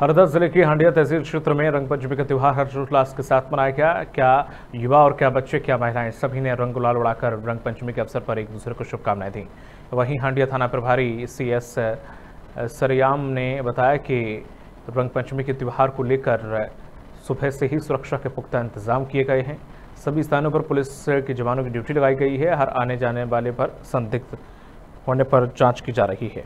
हरदा ज़िले की हांडिया तहसील क्षेत्र में रंग पंचमी का त्यौहार हर्षोल्लास के साथ मनाया गया। क्या युवा और क्या बच्चे, क्या महिलाएँ सभी ने रंग गुलाल उड़ाकर रंग पंचमी के अवसर पर एक दूसरे को शुभकामनाएँ दी। वहीं हांडिया थाना प्रभारी सी एस सरयाम ने बताया कि रंग पंचमी के त्यौहार को लेकर सुबह से ही सुरक्षा के पुख्ता इंतज़ाम किए गए हैं। सभी स्थानों पर पुलिस के जवानों की ड्यूटी लगाई गई है। हर आने जाने वाले पर संदिग्ध होने पर जाँच की जा रही है।